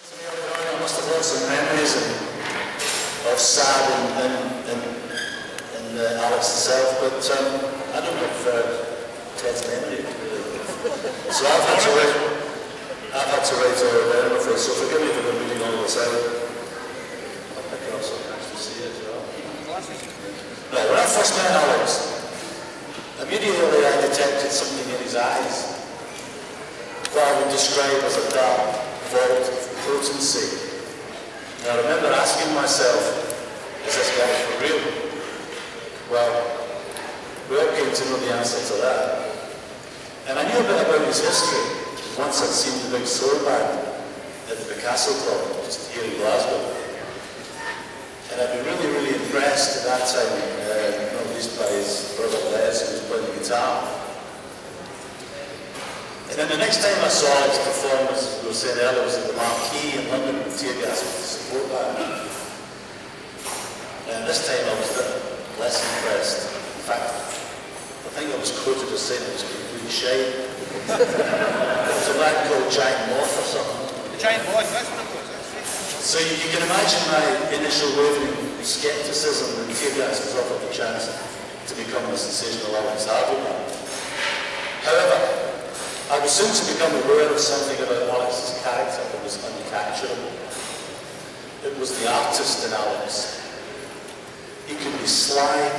I must have had some memories of, of SAHB and, and, and, uh, Alex himself, but um, I don't have uh, Ted's memory. So I've had to write, I've had to write all of them, afraid, so forgive me for not reading all this out. I can also actually see it as well. Right, when I first met Alex, immediately I detected something in his eyes. What I would describe as a dark vault of potency. And I remember asking myself, is this guy for real? Well, we all came to know the answer to that. And I knew a bit about his history. Once I'd seen the Big Soul Band at the Picasso Club, just here in Glasgow. And I'd been really, really impressed at that time, uh, not least by his brother Les, who was playing the guitar. And then the next time I saw his performance, we were saying was at the Marquee in London with Tear Gas with the support band. And this time I was less impressed. In fact, I think I was quoted as saying it was completely shade. it was a band called Giant Moth or something. The Giant Moth, that's what it was. So you, you can imagine my initial wavering scepticism when Tear Gas was offered the chance to become a sensational Alex Harvey. However, I was soon to become aware of something about Alex's character that was uncapturable. It was the artist in Alex. He could be sly,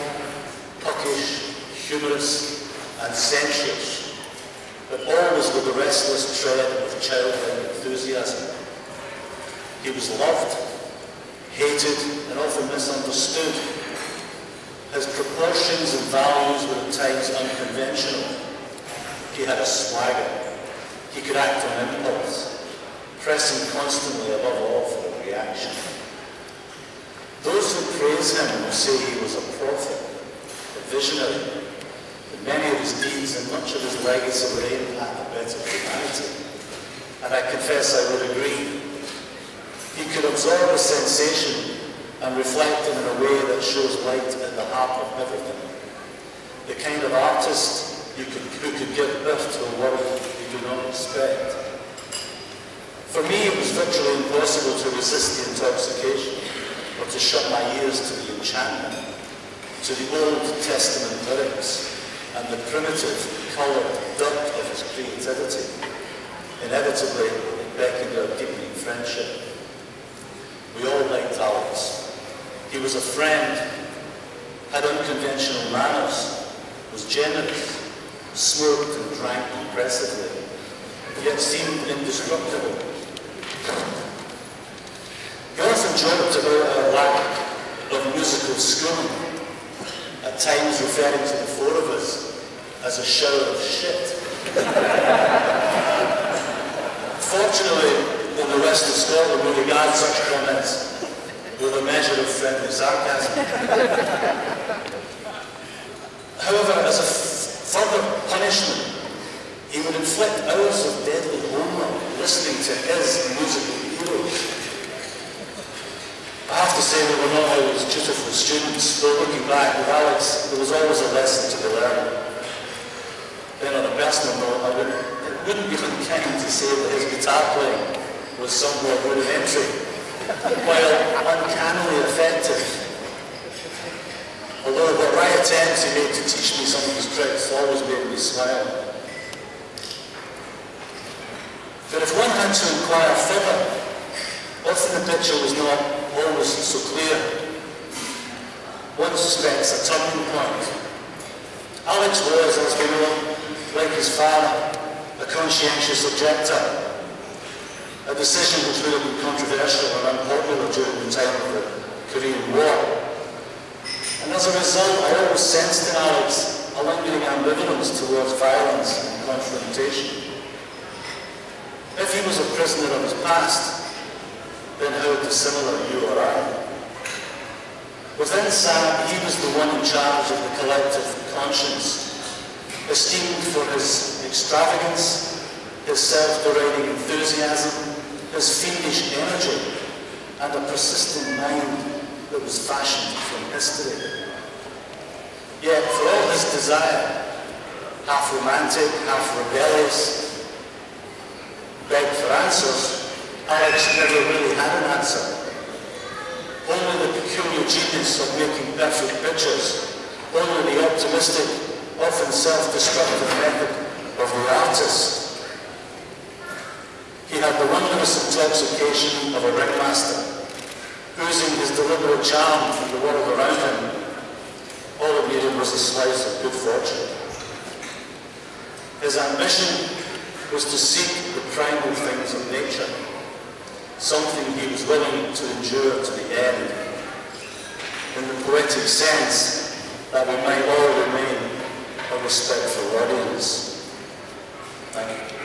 puckish, humorous, and sensuous, but always with a restless tread of childlike enthusiasm. He was loved, hated, and often misunderstood. His proportions and values were at times unconventional he had a swagger. He could act on impulse, pressing constantly above all for a reaction. Those who praise him will say he was a prophet, a visionary, that many of his deeds and much of his legacy aimed at the better humanity. And I confess I would agree. He could absorb a sensation and reflect it in a way that shows light at the heart of everything. The kind of artist you could, who could give birth to a world you do not expect. For me, it was virtually impossible to resist the intoxication or to shut my ears to the enchantment, to the Old Testament lyrics and the primitive, coloured dirt of his creativity. Inevitably, it beckoned our deepening friendship. We all liked Alex. He was a friend, had unconventional manners, was generous, smoked and drank impressively, yet seemed indestructible. He often joked about our lack of musical schooling, at times referring to the four of us as a shower of shit. Fortunately, in the rest of Scotland, we regard such comments with a measure of friendly sarcasm. However, as a further punishment, he would inflict hours of deadly homework listening to his musical heroes. I have to say we were not always dutiful students, but looking back with Alex, there was always a lesson to be learned. Then on a personal note, I would, it wouldn't be unkind to say that his guitar playing was somewhat rudimentary, while uncannily effective. Although the right attempts he made to teach his always me smile. But if one had to inquire further, often the picture was not always so clear. One suspects a turning point. Alex was, as we know, like his father, a conscientious objector. A decision which would have been controversial and unpopular during the time of the Korean War. And as a result, I always sensed in Alex a lingering ambivalence towards violence and confrontation. If he was a prisoner of his past, then how dissimilar you or I? Within SAHB, he was the one in charge of the collective conscience, esteemed for his extravagance, his self-deriding enthusiasm, his fiendish energy, and a persistent mind that was fashioned from history. Yet, for all his desire, half romantic, half rebellious, begged for answers, Alex never really had an answer. Only the peculiar genius of making perfect pictures, only the optimistic, often self-destructive method of the artist. He had the wondrous intoxication of a ringmaster, oozing his deliberate charm from the world around him. Was a slice of good fortune. His ambition was to seek the primal things of nature, something he was willing to endure to the end, in the poetic sense that we might all remain a respectful audience. Thank you.